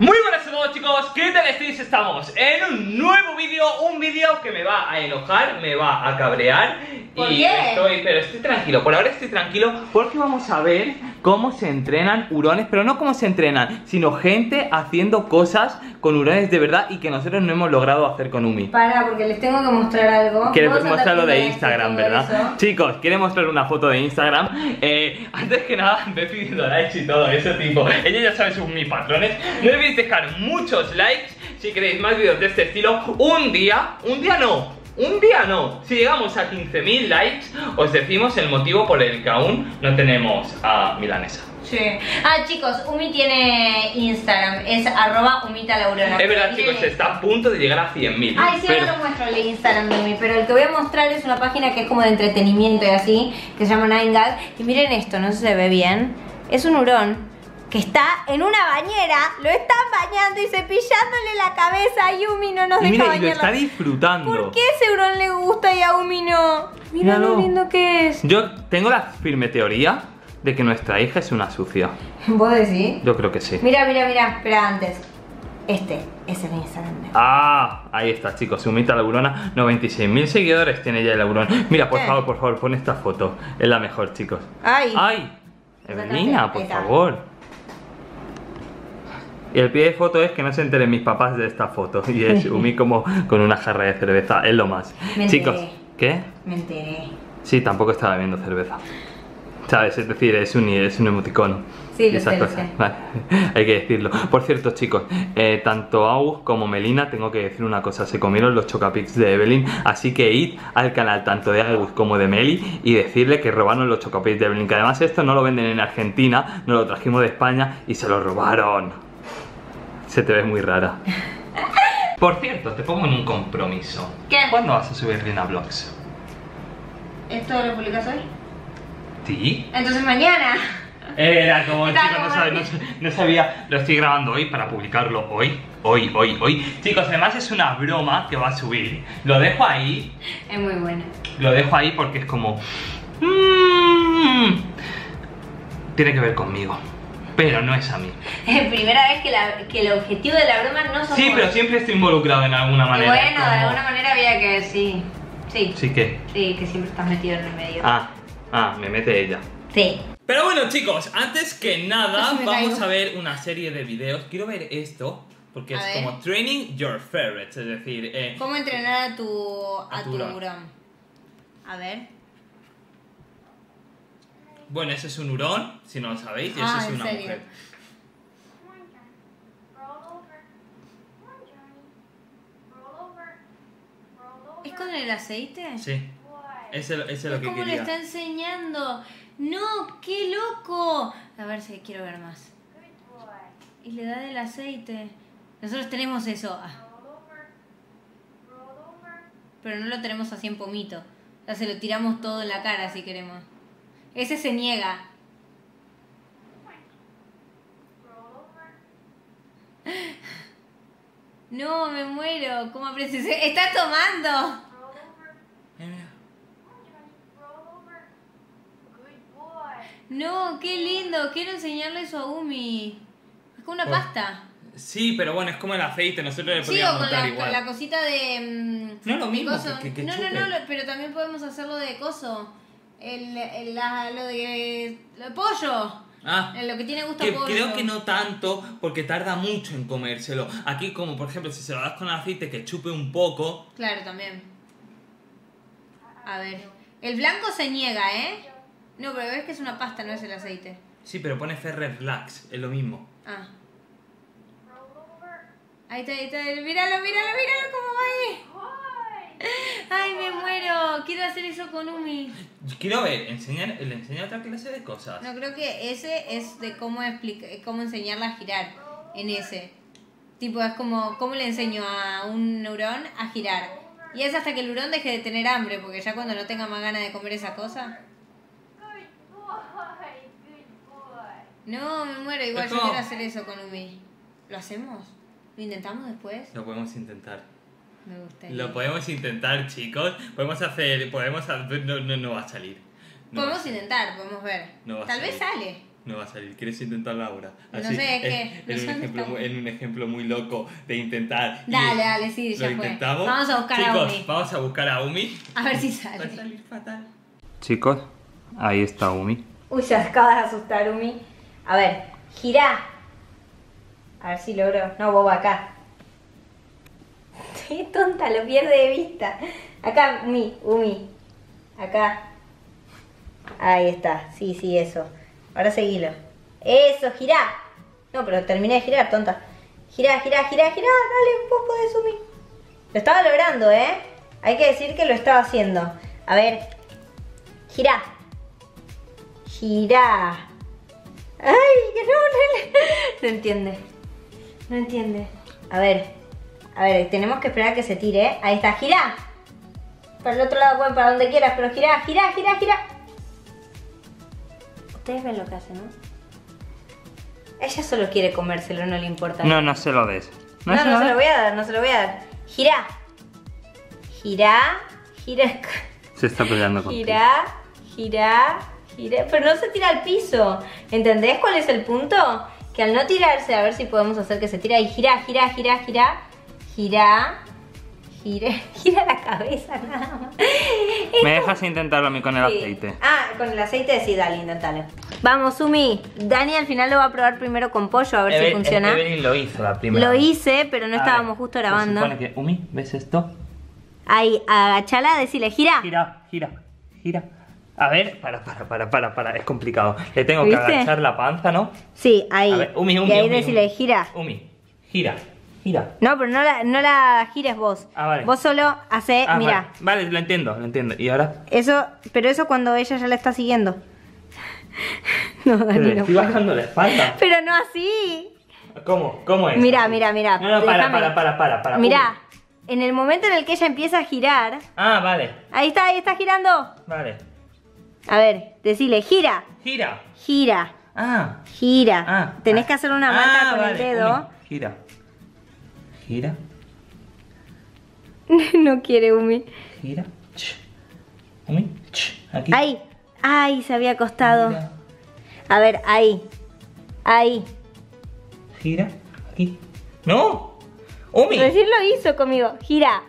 Muy buenas a todos chicos, ¿qué tal estáis? Estamos en un nuevo vídeo, un vídeo que me va a enojar, me va a cabrear ¿Por y qué? estoy, pero estoy tranquilo, por ahora estoy tranquilo porque vamos a ver cómo se entrenan hurones, pero no cómo se entrenan, sino gente haciendo cosas con hurones de verdad y que nosotros no hemos logrado hacer con Umi. Para, porque les tengo que mostrar algo. Andás mostrarlo de Instagram, ¿verdad? Chicos, quiere mostrar una foto de Instagram. Eh, antes que nada, me pidiendo likes y todo eso, tipo. Ella ya sabe sus mis patrones. No debéis dejar muchos likes si queréis más vídeos de este estilo. Un día, un día no. Un día no. Si llegamos a 15.000 likes, os decimos el motivo por el que aún no tenemos a Milanesa. Sí. Ah, chicos, Umi tiene Instagram. Es arroba Umita Laurona. Es verdad, chicos, está a punto de llegar a 100.000. Ay, sí, pero- ahora lo muestro el Instagram de Umi, pero el que voy a mostrar es una página que es como de entretenimiento y así, que se llama Nine Gag. Y miren esto, no se ve bien. Es un hurón que está en una bañera, lo están bañando y cepillándole la cabeza a Yumi no nos Y deja mira, y lo está disfrutando. ¿Por qué ese hurón le gusta y a Umi no? Mira lo lindo que es. Yo tengo la firme teoría de que nuestra hija es una sucia. ¿Vos decís? Yo creo que sí. Mira, mira, mira, espera antes. Este es el Instagram Ah, ahí está, chicos. Sumita Laurona, 96.000 seguidores tiene ya el Laurón. Mira, por ¿Qué? favor, por favor, pon esta foto. Es la mejor, chicos. Ay. ¡Ay! Evelina, por favor. Y el pie de foto es que no se enteren mis papás de esta foto. Y es Umi como con una jarra de cerveza. Es lo más. Me Chicos, enteré. ¿qué? Me enteré. Sí, tampoco estaba bebiendo cerveza. ¿Sabes? Es decir, es un, es un emoticono. Sí, lo esas sé, lo cosas. sé. Vale, Hay que decirlo. Por cierto, chicos, eh, tanto Aus como Melina, tengo que decir una cosa: se comieron los chocapics de Evelyn. Así que id al canal tanto de Aus como de Meli y decirle que robaron los chocapics de Evelyn. Que además, esto no lo venden en Argentina, nos lo trajimos de España y se lo robaron. Se te ve muy rara. Por cierto, te pongo en un compromiso. ¿Qué? ¿Cuándo vas a subir Lina Vlogs? ¿Esto lo publicas hoy? ¿Sí? Entonces mañana. Era como, chicos, no, como- sabe- no sa- no sabía, lo estoy grabando hoy para publicarlo hoy, hoy, hoy, hoy. Chicos, además es una broma que va a subir. Lo dejo ahí, Es muy buena. lo dejo ahí porque es como... mm, tiene que ver conmigo, pero no es a mí. Es primera vez que, la- que el objetivo de la broma no somos. Sí, pero siempre estoy involucrado en alguna Y manera. bueno, de alguna manera había que sí. Sí. Sí que... Sí, que siempre estás metido en el medio. Ah, ah, me mete ella. Sí. Pero bueno chicos, antes que nada vamos caigo. a ver una serie de videos. Quiero ver esto porque A es ver. como Training Your Favorites, es decir, eh, ¿Cómo entrenar a tu, a A tu tu? A ver. Bueno, ese es un hurón, si no lo sabéis, y Ah, ese es ¿en una serio? mujer. ¿Es con el aceite? Sí, ese, ese es lo que como le está enseñando. ¡No! ¡Qué loco! A ver si quiero ver más. Y le da del aceite. Nosotros tenemos eso, ah, pero no lo tenemos así en pomito. Sea, se lo tiramos todo en la cara si queremos. Ese se niega. No, me muero. ¿Cómo aprecias? ¡Está tomando! No, qué lindo. Quiero enseñarle eso a Umi. Es como una pasta. Sí, pero bueno, es como el aceite, nosotros le Sí, o podríamos con la, igual. la cosita de. mm, No lo mismo, coso. que- que no, no, no, pero también podemos hacerlo de coso. El, el- la- lo de. Lo de pollo. Ah, Lo que tiene gusto que pollo. creo que no tanto, porque tarda mucho en comérselo. Aquí, como por ejemplo, si se lo das con aceite que chupe un poco, Claro, también. A ver. El blanco se niega, ¿eh? No, pero ves que es una pasta, no es el aceite. sí, pero pone Ferrer Relax, es lo mismo. Ah. Roll over. Ahí está, ahí está. Míralo, míralo, míralo cómo va ahí. Ay, me. Quiero hacer eso con Umi. Quiero ver, enseñar, le enseña otra clase de cosas. No, creo que ese es de cómo, explica, cómo enseñarla a girar. En ese. Tipo, es como, ¿cómo le enseño a un neurón a girar? Y es hasta que el neurón deje de tener hambre, porque ya cuando no tenga más ganas de comer esa cosa. Good boy. Good boy. No, me muero. Igual yo quiero hacer eso con Umi. ¿Lo hacemos? ¿Lo intentamos después? Lo podemos intentar. Me gustaría. Lo podemos intentar, chicos. Podemos hacer, podemos hacer, no, no, no va a salir. No a Podemos salir. intentar, podemos ver. No va a Tal vez sale. No va a salir. ¿Quieres intentarlo ahora? No sé, es que no en, un ejemplo, en un ejemplo muy loco de intentar. y- Dale, dale, sí, ¿Lo ya fue. intentamos? Vamos a buscar a Chicos, Umi. vamos a buscar a Umi. A ver si Va a sale. salir fatal. Chicos, ahí está Umi. Uy, se acaba de asustar, Umi. A ver, gira. A ver si logro. No, boba, acá. Qué tonta, lo pierde de vista. Acá, Umi, Umi. Acá. Ahí está. Sí, sí, eso. Ahora seguilo. Eso, gira. No, pero terminé de girar, tonta. Gira, gira, gira, gira. Dale, vos podés, Umi. Lo estaba logrando, ¿eh? Hay que decir que lo estaba haciendo. A ver. Gira. Gira. Ay, que no, no, no entiende. No entiende. A ver. A ver, tenemos que esperar a que se tire. ¿eh? Ahí está, gira. Para el otro lado pueden para donde quieras, pero gira, gira, gira, gira. Ustedes ven lo que hace, ¿no? Ella solo quiere comérselo, no le importa. No, no se lo des. No, no, se se lo voy a dar, no se lo voy a dar. Gira. Gira, gira. Se está peleando contigo. Gira, gira, gira. Pero no se tira al piso. ¿Entendés cuál es el punto? Que al no tirarse, a ver si podemos hacer que se tire. Y gira, gira, gira, gira. Gira. Gira, gira la cabeza nada más. ¿Me dejas intentarlo a mí con el Sí. aceite? Ah, con el aceite sí, dale, intentalo. Vamos, Sumi. Dani al final lo va a probar primero con pollo, a ver si funciona. Evelyn lo hizo la primera Lo hice, pero no A estábamos ver, justo se grabando. supone que, Umi, ¿ves esto? Ahí, agachala, decirle, gira. Gira, gira, gira. A ver, para, para, para, para, para, es complicado. Le tengo que agachar la panza, ¿no? Sí, ahí. A ver, Umi, Umi, y ahí Umi, decirle, gira. Umi, gira, gira. No, pero no la, no la gires vos. Ah, vale. Vos solo hace, Ah, mira. Vale, vale, lo entiendo, lo entiendo. ¿Y ahora? Eso, pero eso cuando ella ya la está siguiendo. No, Dani, Le no estoy puedo. bajando la espalda. Pero no así. ¿Cómo? ¿Cómo es? Mira, Así. mira, mira. No, no, para, déjame. para, para, para, para. Mira, en el momento en el que ella empieza a girar. Ah, vale, ahí está, ahí está girando. vale. A ver, decirle, gira, Gira. gira, Ah. gira. Ah. Tenés ah. que hacer una marca Ah, con vale, el dedo. Gira. Gira, no quiere, Umi. gira. Ch. Umi, ch. Aquí. Ahí. Ay, se había acostado. Gira, A ver, ahí. Ahí. gira. Aquí. ¡No! ¡Umi! Recién lo hizo conmigo. Gira.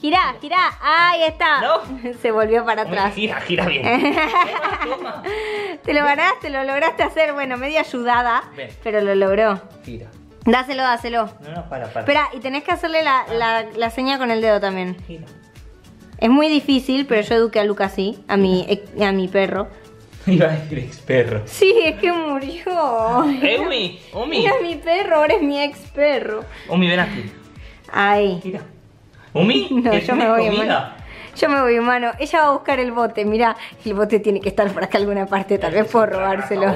Gira, gira. Ahí está. No. Se volvió para Umi, atrás. gira, gira bien. toma, toma. Te lo ganaste, lo lograste hacer. Bueno, medio ayudada, Ven. pero lo logró. Gira. Dáselo, dáselo. No, no, para, para. Espera, y tenés que hacerle la, la, la seña con el dedo también. Gira. Es muy difícil, pero yo eduqué a Lucas así, a mi, ex- a mi perro. Iba a decir ex perro. Sí, es que murió. ¡Eh, Umi! ¡Umi! Era mi perro, ahora es mi ex perro. Umi, ven aquí. Ay. Gira. ¡Umi! No, yo me voy, comida. Yo me voy, hermano. Ella va a buscar el bote. Mira, el bote tiene que estar por acá alguna parte. Tal vez puedo robárselo.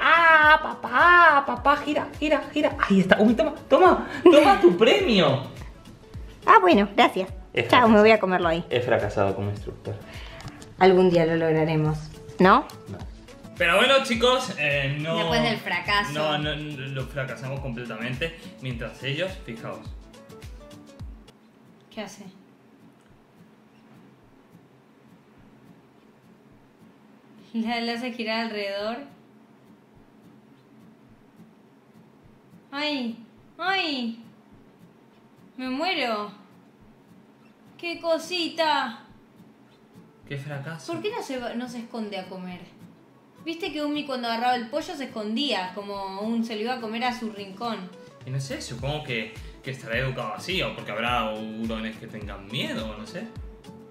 ¡Ah, papá! Papá, gira, gira, gira. Ahí está. Umi, toma, toma. Toma tu premio. Ah, bueno, gracias. Es Chao, me voy a comerlo ahí. He fracasado como instructor. Algún día lo lograremos. ¿No? Pero bueno, chicos, eh, no. Después del fracaso. No, no, no, lo fracasamos completamente. Mientras ellos, fijaos. ¿Qué hace? La, la hace girar alrededor. ¡Ay! ¡Ay! ¡Me muero! ¡Qué cosita! ¡Qué fracaso! ¿Por qué no se, no se esconde a comer? Viste que Umi cuando agarraba el pollo se escondía, como un se lo iba a comer a su rincón. Y no sé, supongo que, que estará educado así, o porque habrá hurones que tengan miedo, no sé.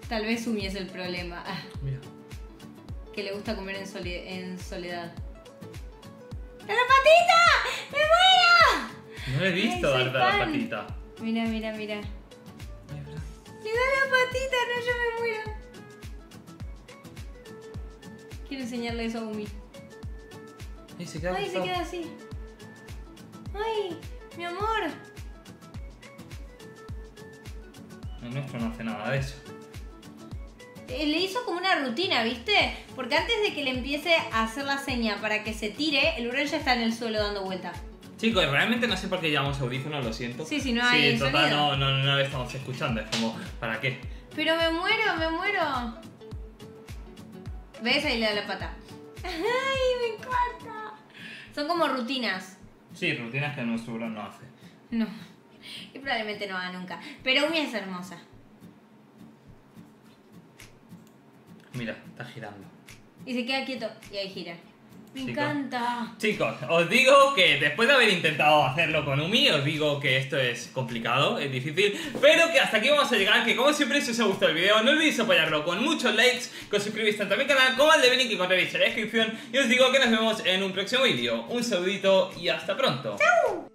Tal vez Umi es el problema, Mira. Que le gusta comer en, en soledad. ¡La patita! ¡Me muero! No he visto Ay, darte la patita. Mira, mira, mira. Le da la patita, no, yo me muero. Quiero enseñarle eso a Umi. Ay, se queda Ay, se queda así. Ay, mi amor. El nuestro no hace nada de eso. Eh, Le hizo como una rutina, ¿viste? Porque antes de que le empiece a hacer la seña para que se tire, el hurón ya está en el suelo dando vuelta. Chicos, realmente no sé por qué llevamos audífonos, lo siento. Sí, sí, no hay Sí, total, sonido. no, no, no estamos escuchando. Es como, ¿para qué? Pero me muero, me muero. ¿Ves? Ahí le da la pata. ¡Ay, me encanta! Son como rutinas. Sí, rutinas que nuestro Uro no hace. No. Y probablemente no haga nunca. Pero Umi es hermosa. Mira, está girando. Y se queda quieto y ahí gira. Me encanta. Chicos, os digo que después de haber intentado hacerlo con Umi, os digo que esto es complicado, es difícil, pero que hasta aquí vamos a llegar, que como siempre si os ha gustado el video, no olvidéis apoyarlo con muchos likes, que os suscribís tanto a mi canal como al de Benny que encontraréis en la descripción, y os digo que nos vemos en un próximo vídeo. Un saludito y hasta pronto. ¡Chau!